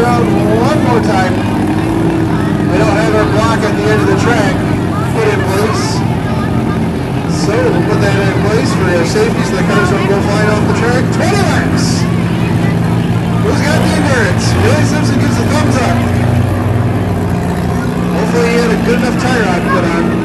clear out one more time. We don't have our block at the end of the track put in place. So we'll put that in place for our safety so the cars don't go flying off the track. 20 laps. Who's got the endurance? Billy Simpson gives a thumbs up. Hopefully he had a good enough tire rod put on.